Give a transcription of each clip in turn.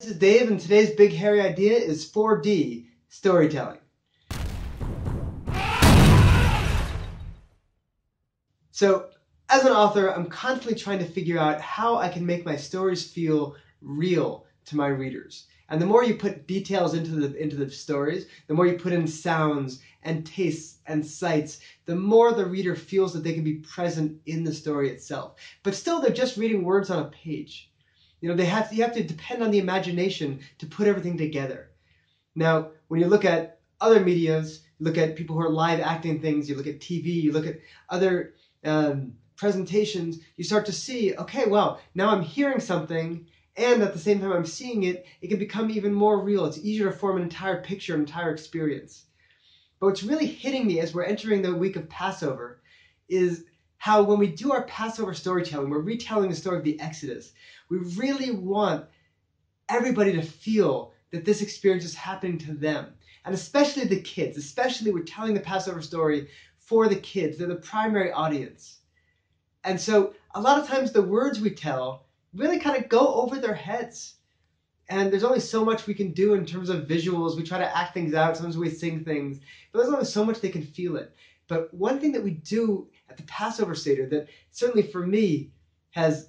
This is Dave, and today's big hairy idea is 4D storytelling. So, as an author, I'm constantly trying to figure out how I can make my stories feel real to my readers. And the more you put details into the into the stories, the more you put in sounds and tastes and sights, the more the reader feels that they can be present in the story itself. But still, they're just reading words on a page. You know, they have to, you have to depend on the imagination to put everything together. Now, when you look at other medias, you look at people who are live acting things, you look at TV, you look at other um, presentations, you start to see, okay, well, now I'm hearing something, and at the same time I'm seeing it, it can become even more real. It's easier to form an entire picture, an entire experience. But what's really hitting me as we're entering the week of Passover is how when we do our Passover storytelling, we're retelling the story of the Exodus. We really want everybody to feel that this experience is happening to them. And especially the kids, especially we're telling the Passover story for the kids. They're the primary audience. And so a lot of times the words we tell really kind of go over their heads. And there's only so much we can do in terms of visuals. We try to act things out. Sometimes we sing things, but there's only so much they can feel it. But one thing that we do the Passover Seder that certainly for me has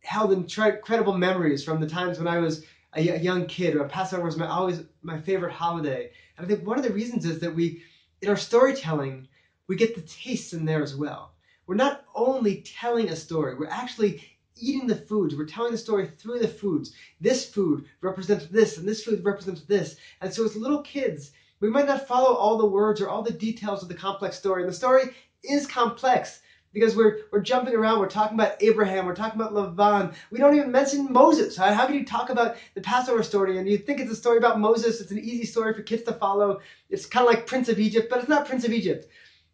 held incredible memories from the times when I was a, young kid. Or Passover was my, always my favorite holiday. And I think one of the reasons is that we, in our storytelling, we get the tastes in there as well. We're not only telling a story, we're actually eating the foods. We're telling the story through the foods. This food represents this, and this food represents this. And so, as little kids, we might not follow all the words or all the details of the complex story. And the story is complex because we're, we're jumping around. We're talking about Abraham. We're talking about Lavan. We don't even mention Moses. How can you talk about the Passover story and you think it's a story about Moses? It's an easy story for kids to follow. It's kind of like Prince of Egypt, but it's not Prince of Egypt.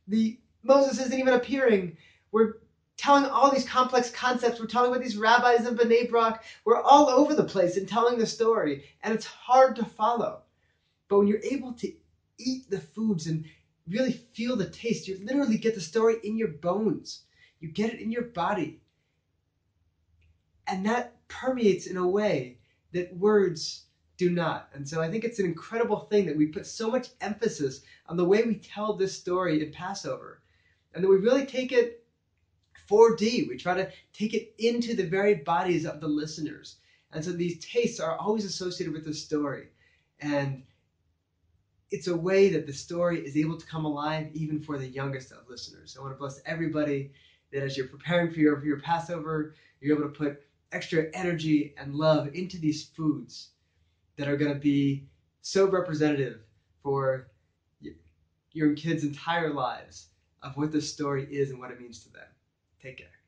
The Moses isn't even appearing. We're telling all these complex concepts. We're telling about these rabbis in Bnei Brak. We're all over the place in telling the story, and it's hard to follow. But when you're able to eat the foods and really feel the taste, you literally get the story in your bones. You get it in your body. And that permeates in a way that words do not. And so I think it's an incredible thing that we put so much emphasis on the way we tell this story in Passover. And that we really take it 4D. We try to take it into the very bodies of the listeners. And so these tastes are always associated with the story. And it's a way that the story is able to come alive even for the youngest of listeners. So I want to bless everybody that as you're preparing for your, for your Passover, you're able to put extra energy and love into these foods that are going to be so representative for your kids' entire lives of what the story is and what it means to them. Take care.